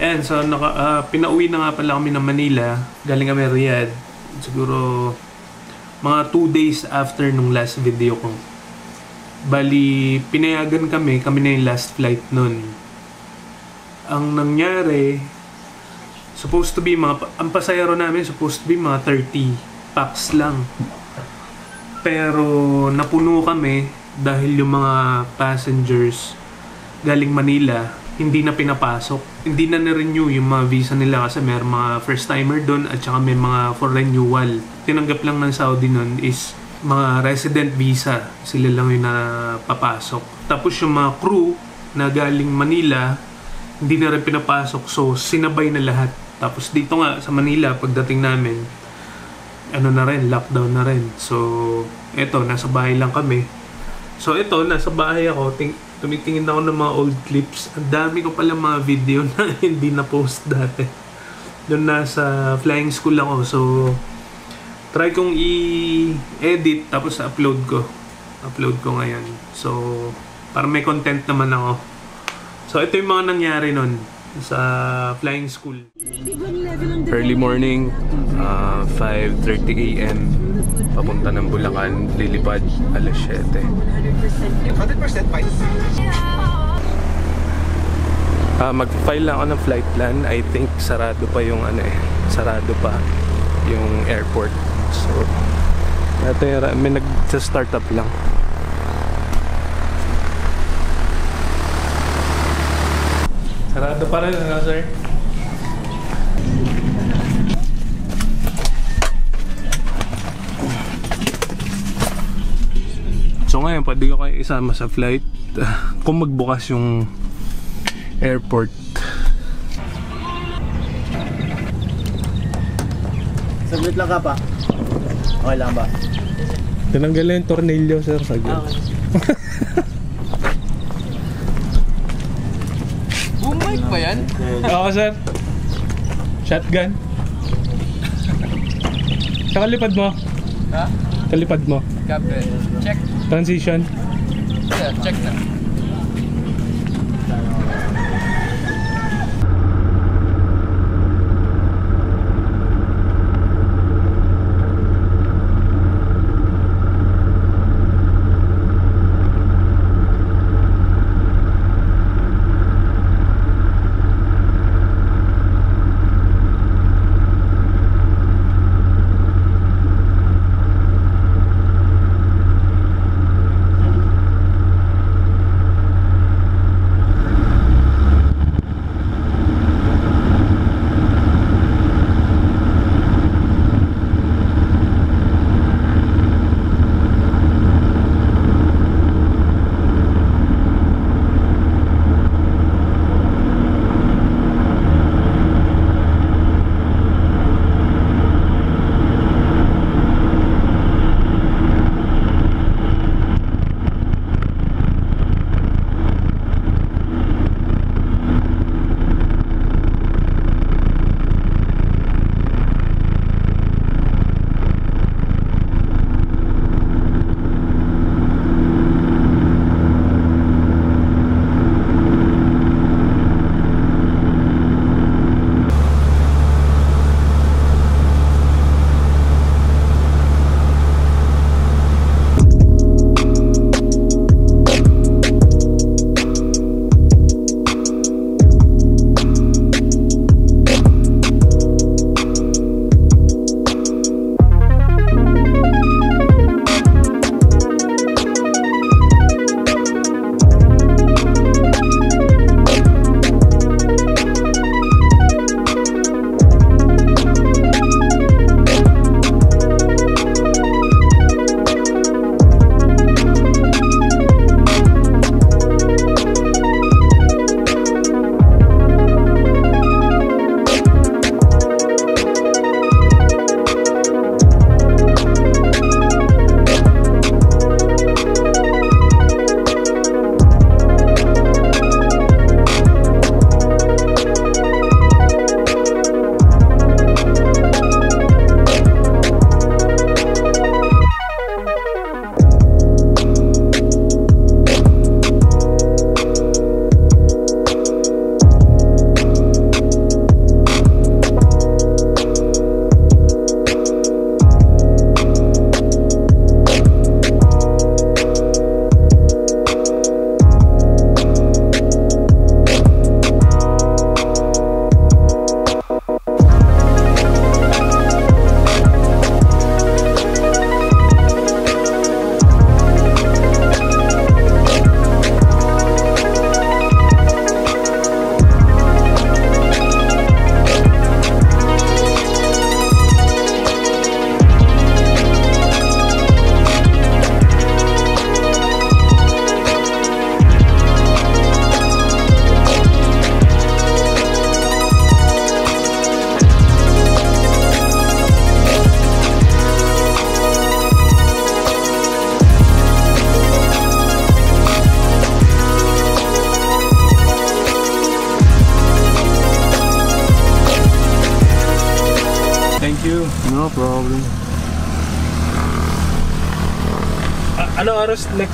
And so, naka, ah, pinauwi na nga pala kami ng Manila. Galing kami Riyadh. Siguro, mga 2 days after nung last video ko. Bali, pinayagan kami. Kami na yung last flight nun. Ang nangyari, supposed to be mga, ang pasayero namin supposed to be mga 30 packs lang. Pero napuno kami dahil yung mga passengers galing Manila hindi na pinapasok. Hindi na na-renew yung mga visa nila kasi may mga first timer doon at saka may mga for renewal. Tinanggap lang ng Saudi nun is mga resident visa. Sila lang yung napapasok. Tapos yung mga crew na galing Manila hindi na rin pinapasok. So sinabay na lahat. Tapos dito nga sa Manila pagdating namin ano na rin, lockdown na rin. So, eto, nasa bahay lang kami. So, eto, nasa bahay ako. Ting tumitingin ako ng mga old clips. Ang dami ko pala mga video na hindi na-post dati. Doon nasa flying school ako. So, try kong i-edit tapos upload ko. Upload ko ngayon. So, para may content naman ako. So, ito yung mga nangyari nun sa flying school. Early morning, uh, 5.30 a.m. Papunta ng Bulacan, lilipad alas 7. 100% fine. Ah, mag-file lang ako ng flight plan. I think sarado pa yung ano eh. Sarado pa yung airport. So, ito yung, may nag-start up lang. Sarado pa rin, ano sir? So ngayon, pwede ko kayo isama sa flight kung magbukas yung airport. Saglit lang ka pa. Okay lang ba? Tinanggal na yung tornilyo, sir, sa Boom mic ba yan? Oo, sir. Shotgun. Sa kalipad mo. Ha? Kalipad mo. Gabi. Check. Transition. Yeah, check na.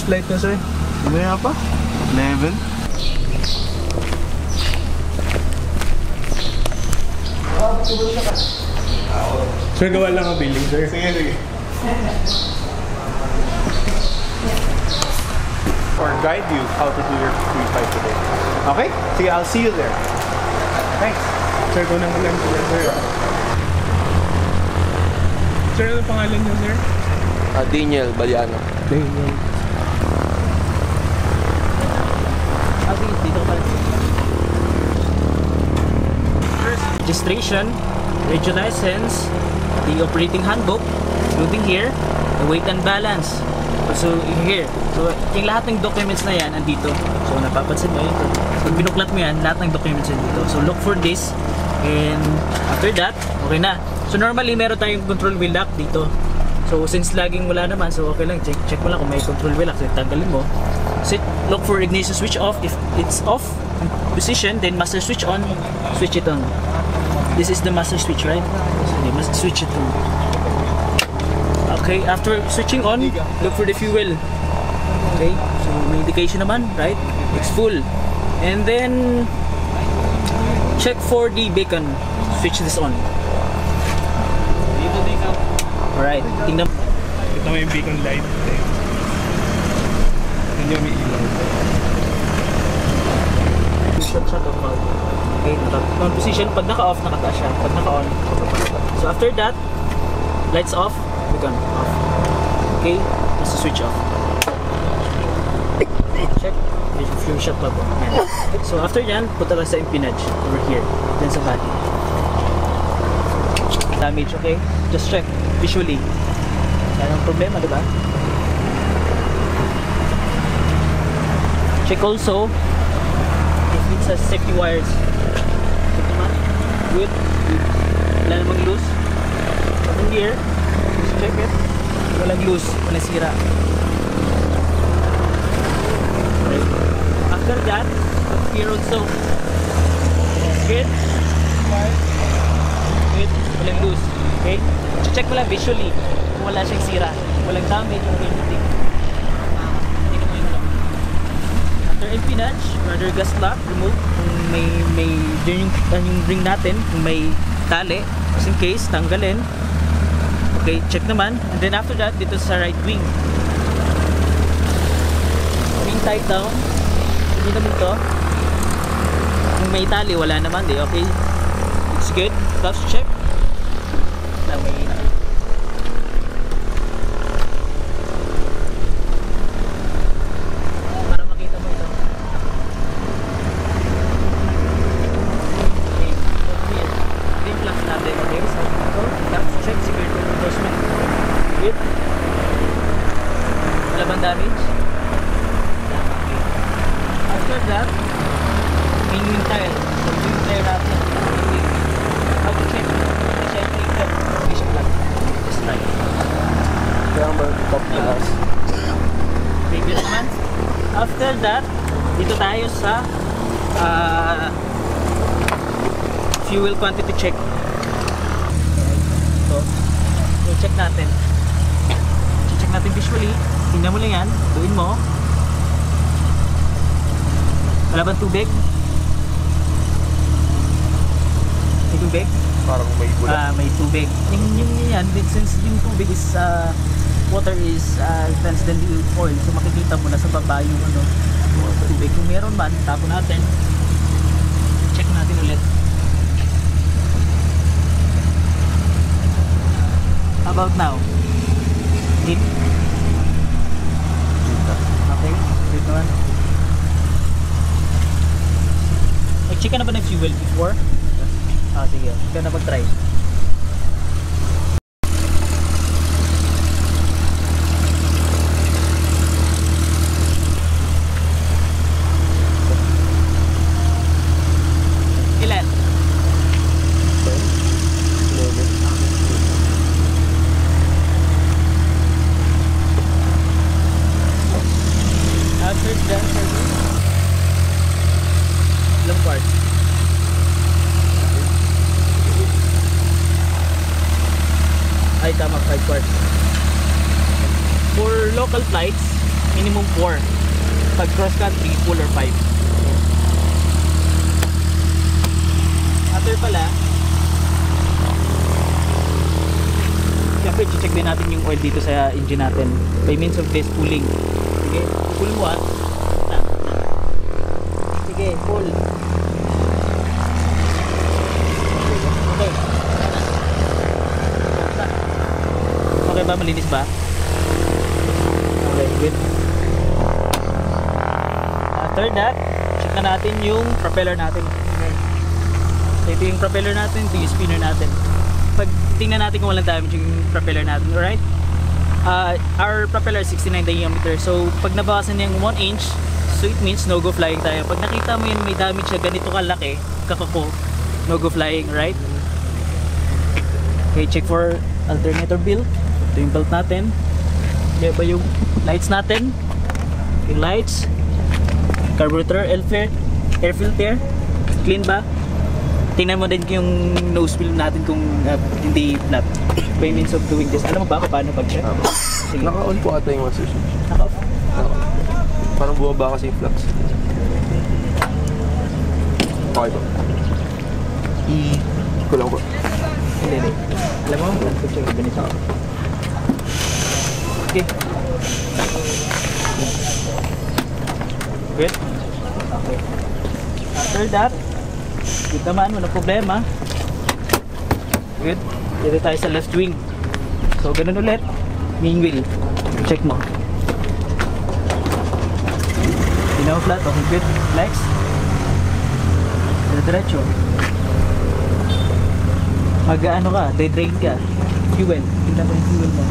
Next flight na, sir? Mamaya pa? 11? Sir, gawa lang ang billing, sir. Sige, sige. Or guide you how to do your free fight today. Okay? Sige, I'll see you there. Thanks. Sir, ko nang ulan sir. Sir, ano pangalan niyo, sir? Ah, Daniel Baliano. Daniel. Registration, radio license, the operating handbook, including here, the weight and balance. So, here. So, yung lahat ng documents na yan, andito. So, napapansin mo yun. Pag binuklat mo yan, lahat ng documents yan dito. So, look for this. And after that, okay na. So, normally, meron tayong control wheel lock dito. So, since laging wala naman, so okay lang. Check, check mo lang kung may control wheel lock. So, tanggalin mo. Sit, look for ignition switch off. If it's off position, then master switch on, switch it on. This is the master switch, right? So you must switch it on. Okay, after switching on, look for the fuel. Okay, so may indication naman, right? It's full. And then, check for the beacon. Switch this on. Alright, tingnan Ito may beacon light. Hindi may ilaw. shot shot of mount. Okay, naka on position. Pag naka-off, nakataas siya. Pag naka-on, So after that, lights off, beacon off. Okay, nasa switch off. Check. May fume shot pa po. So after yan, punta tayo sa empinage over here. Then sa body. Damage, okay? Just check visually. Yan ang problema, di ba? Check also if it has safety wires. Good. Wala namang loose. From here, just check it. Walang loose. Walang sira. Okay. After that, here also. Good. Good. Walang loose. Okay? Check mo lang visually kung wala siyang sira. Walang damage or anything. Ah, tingnan mo yun lang. After empinage, rudder gas lock, remove kung may may dyan yung, yung ring natin, kung may tali, just in case, tanggalin. Okay, check naman. And then after that, dito sa right wing. Wing tight down. Hindi naman to. Kung may tali, wala naman di. Okay. It's good. Tapos check. Na may para makita mo ito. Okay, okay. Dim lang natin. Okay, so ito, tapos check security enforcement. Good. Wala bang damage? Yeah, okay. After that, main wing tile. So, wing tile natin. Main wing. How to check? Check wing tile. Vision lang. Just right. Kaya ba top class? previous month. After that, dito tayo sa ah, fuel quantity check. So, so check natin. Check natin visually. Tingnan mo lang yan. Tuin mo. Wala bang tubig? May tubig? Parang may bulat. Ah, may tubig. Yung, yung yan, since yung tubig is, uh, water is uh, dense than the oil, so makikita mo na sa baba yung ano, yung tubig. Kung meron man, tapo natin. Check natin ulit. About now? Deep? Okay, deep naman. Nag-check ka na ba ng fuel before? Ah, sige. Ikaw na mag-try. Minimum 4. Pag cross country, full or 5. After pala, Siyempre, check din natin yung oil dito sa engine natin by means of this pulling. Sige, mo ah. Sige, pull. Okay. Okay ba? Malinis ba? Okay, good. After that, check na natin yung propeller natin. So, ito yung propeller natin, ito yung spinner natin. Pag tingnan natin kung walang damage yung propeller natin, alright? Uh, our propeller is 69 diameter. So, pag nabawasan niya yung 1 inch, so it means no go flying tayo. Pag nakita mo yun may damage na ganito kalaki, kakako, no go flying, right? Okay, check for alternator belt. Ito yung belt natin. Yan ba yung lights natin? Yung lights. Carburetor, air filter, air filter. Clean ba? Tingnan mo din yung nose wheel natin kung uh, hindi flat. By means of doing this. Alam mo ba kung paano pag-check? Naka-on po ata yung master switch. Naka-off. Parang bumaba kasi yung flux. Okay po. I... ko lang po. Hindi, hindi. Alam mo, pag-check ganito. Okay. Okay. After that, good naman, walang problema. Good. Dito tayo sa left wing. So, ganun ulit. Main wheel. Check mo. Tinaw flat, okay good. Flex. Diretso. Mag ano ka, drain ka. Fuel. Tingnan mo yung fuel mo.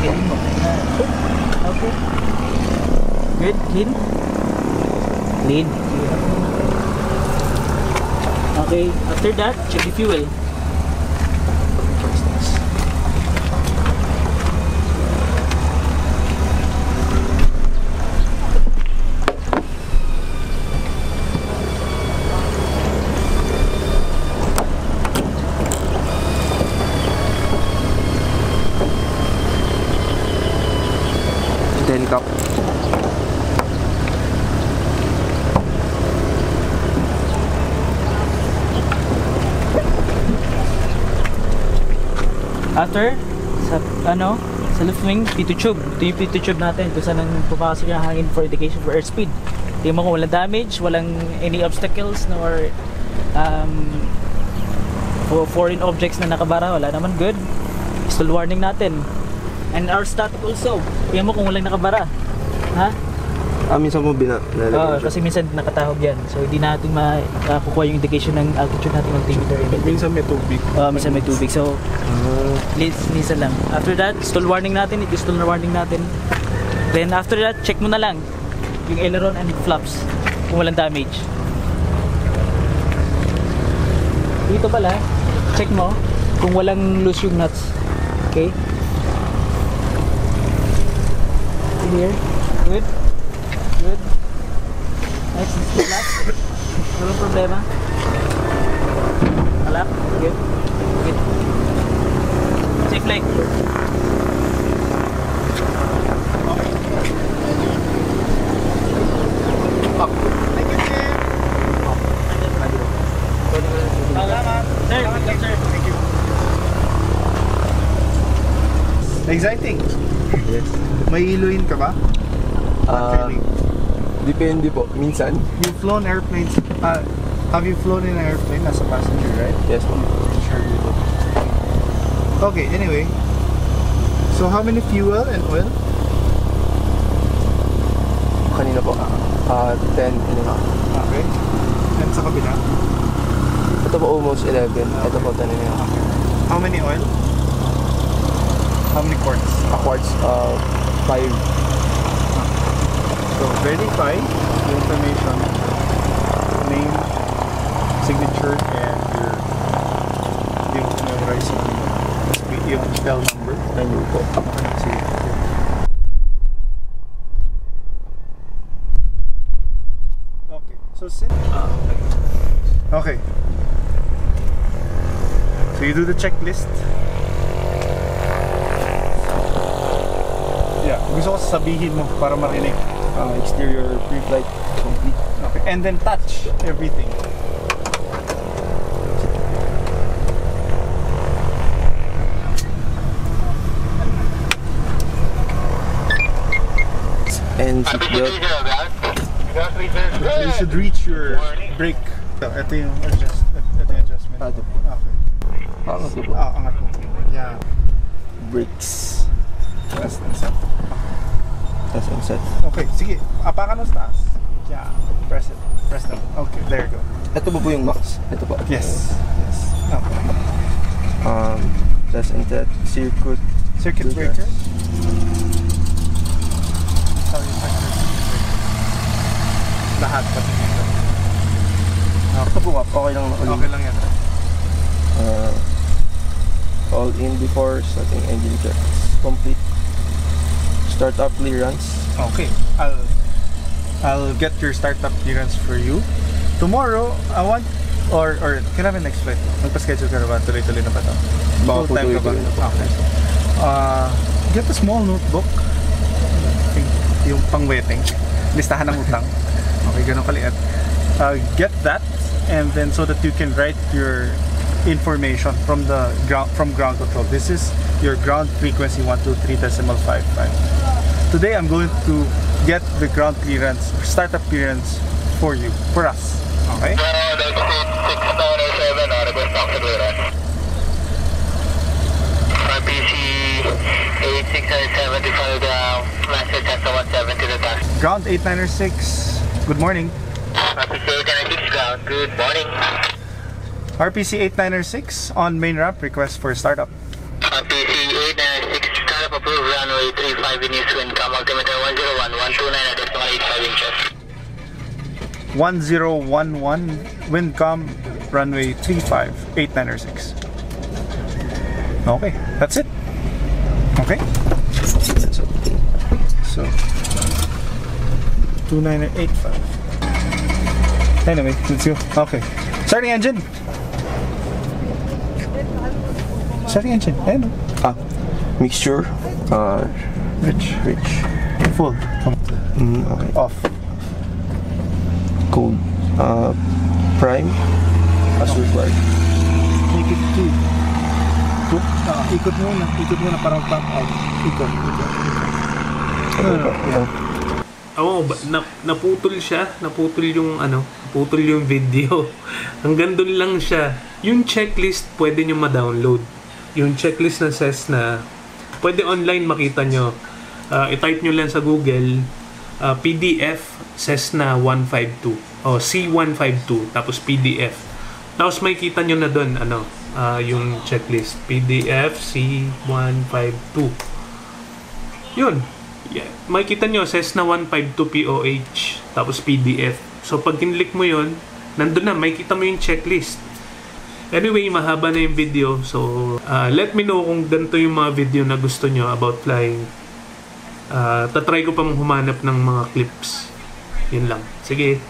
Clean mo. Okay. Good, clean. Clean. Okay, after that, check the fuel. Then cup. After, sa ano, sa left wing, P2 tube. Ito yung P2 tube natin. Ito saan nang pupasok yung hangin for indication for airspeed. Tingnan mo kung walang damage, walang any obstacles, nor um, for foreign objects na nakabara, wala naman good. Still warning natin. And our static also. Tingnan mo kung walang nakabara. Ha? Ah, minsan mo bina... Oo, kasi minsan nakatahog yan. So, hindi natin makakukuha yung indication ng altitude natin altimeter. Minsan may tubig. Uh, minsan may tubig. So, Lis lisa lang. After that, stall warning natin, ito stall warning natin. Then after that, check mo na lang yung aileron and flaps kung walang damage. Dito pala, check mo kung walang loose yung nuts. Okay? Here. Good. Good. Next is the. Walang problema. Alak. Good. Good. Safe like. Exciting. yes. May iluin ka ba? Ah, depende po. Minsan. You've flown airplanes. Uh, have you flown in an airplane as a passenger, right? Yes po. Sure you do. Okay, anyway. So how many fuel and oil? Kanina po. Ah, 10 and a half. Okay. And sa kabila? Ito po almost 11. Ito po 10 and a half. How many oil? How many quarts? A quarts, uh, 5. So verify the information, name, signature, and your yung memorize yung, yung bell number. Ayun po. Sige. Okay. So since Okay. So you do the checklist. Yeah, gusto ko sabihin mo para marinig. Uh, exterior pre-flight complete. Okay, and then touch everything. And seatbelt. You should reach your brake. Ito yung adjust, ito yung adjustment. Ah, ito po. Okay. Angat ko po. Ah, angat mo. Yeah. Brakes. Press and and set. Okay, sige. Apakan mo sa taas. Yeah. Press it. Press them. Okay, there you go. Ito po po yung max. Ito po. Yes. Yes. Okay. Um, test and set. Circuit. Circuit Breaker. Sorry. Lahat pati dito. Ito po map. Okay lang na ulit. Okay lang yan. Uh, all in before starting engine checks. Complete. Startup clearance. Okay. I'll I'll get your startup clearance for you. Tomorrow, I want or or kailan next flight? Magpa-schedule ka na ba? Tuloy-tuloy na ba ito? Baka Full time ka ba? tuloy-tuloy na po. Okay. Uh, get a small notebook. Yung pang-wetting. Listahan ng utang. Okay, ganun kaliit. Uh, get that and then so that you can write your information from the ground from ground control. This is your ground frequency 123 decimal 55. Today I'm going to get the ground clearance, startup clearance for you, for us. Okay? RPC 8675 down, Master Tesla 17 to the task. Ground 896, Good morning. RPC 896 ground, good morning. RPC 8906 on main ramp. Request for startup. RPC 896 startup approved runway 35 in east wind, come altimeter 101, 129 at decimal 85 inches. 1011 Windcom runway 35 8906. Okay, that's it. Okay. So, So 2985. Anyway, let's go. Okay. Starting engine. Starting engine. Ayun. ah, mixture. Uh, Rich. rich. Full. Mm, okay. Off. Cold. Uh, prime. As required. Make it two. Two. Ah, ikot muna. Ikot muna para mag-pop out. Ikot. Ikot. Po. Yan. Oo, ba- na, naputol siya. Naputol yung ano, naputol yung video. Hanggang doon lang siya. Yung checklist, pwede nyo ma-download. Yung checklist ng Cessna, pwede online makita nyo. Ah, i-type nyo lang sa Google, ah, PDF Cessna 152 o C152 tapos PDF. Tapos may kita nyo na doon ano, ah, yung checklist PDF C152. Yun. Yeah. Makikita nyo, Cessna 152 POH, tapos PDF. So, pag kinlik mo yun, nandun na, makikita mo yung checklist. Anyway, mahaba na yung video. So, uh, let me know kung ganito yung mga video na gusto nyo about flying. Uh, tatry ko pang humanap ng mga clips. Yun lang. Sige.